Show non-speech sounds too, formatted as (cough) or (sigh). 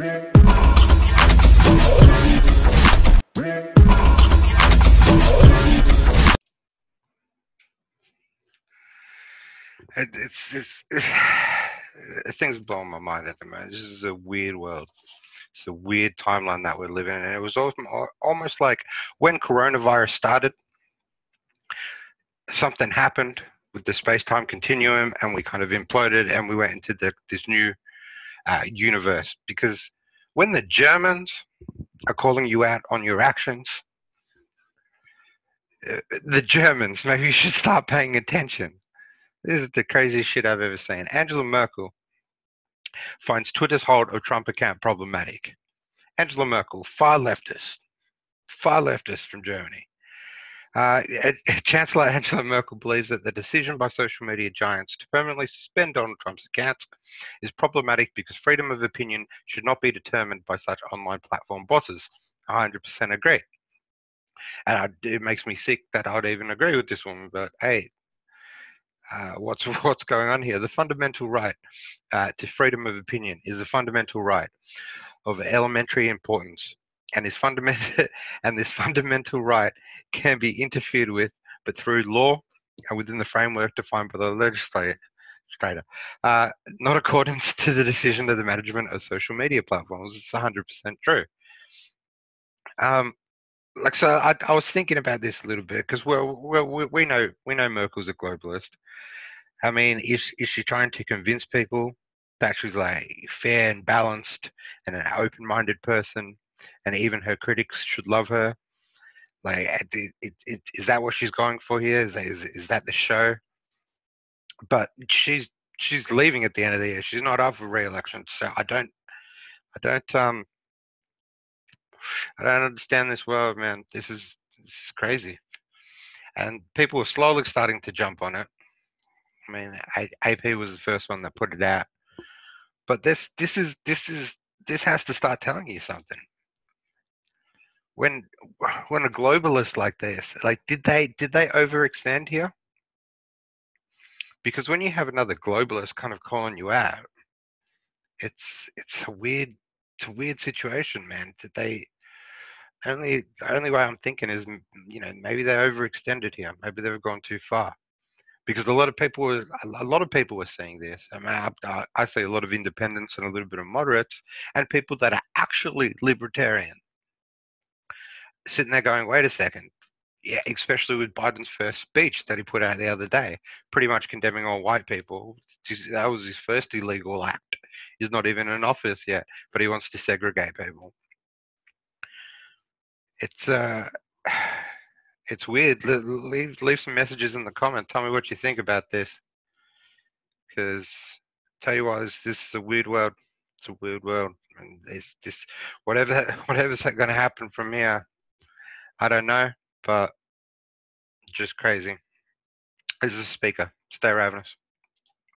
It, it's, it's, (sighs) it's things blowing my mind at the moment. This is a weird world. It's a weird timeline that we're living in. And it was almost like when coronavirus started, something happened with the space-time continuum, and we kind of imploded, and we went into the, this new uh, universe. Because when the Germans are calling you out on your actions, uh, the Germans, maybe you should start paying attention. This is the craziest shit I've ever seen. Angela Merkel finds Twitter's hold of Trump account problematic. Angela Merkel, far leftist, far leftist from Germany. Uh, Chancellor Angela Merkel believes that the decision by social media giants to permanently suspend Donald Trump's accounts is problematic because freedom of opinion should not be determined by such online platform bosses. 100% agree. And I, it makes me sick that I'd even agree with this woman, but hey, uh, what's (laughs) what's going on here. The fundamental right uh, to freedom of opinion is a fundamental right of elementary importance, and fundamental (laughs) and this fundamental right can be interfered with, but through law and within the framework defined by the legislator. Uh, not according (laughs) to the decision of the management of social media platforms. It's 100% true. Um, like so I, I was thinking about this a little bit because well we, we know we know Merkel's a globalist. I mean, is is she trying to convince people that she's like fair and balanced and an open-minded person, and even her critics should love her? Like, it, it, it, is that what she's going for here? Is, is is that the show? But she's she's leaving at the end of the year. She's not up for re-election, so I don't I don't um I don't understand this world, man. This is this is crazy, and people are slowly starting to jump on it. I mean, AP was the first one that put it out, but this this is this is this has to start telling you something. When when a globalist like this, like, did they did they overextend here? Because when you have another globalist kind of calling you out, it's it's a weird it's a weird situation, man. Did they only the only way I'm thinking is you know maybe they overextended here. Maybe they've gone too far because a lot of people were a lot of people were saying this. I mean, I, I say a lot of independents and a little bit of moderates and people that are actually libertarian sitting there going, wait a second. Yeah, especially with Biden's first speech that he put out the other day, pretty much condemning all white people. That was his first illegal act. He's not even in office yet, but he wants to segregate people it's uh (sighs) it's weird leave leave some messages in the comment tell me what you think about this because tell you what this, this is a weird world it's a weird world and this this whatever (laughs) whatever's going to happen from here i don't know but just crazy. As a speaker. Stay ravenous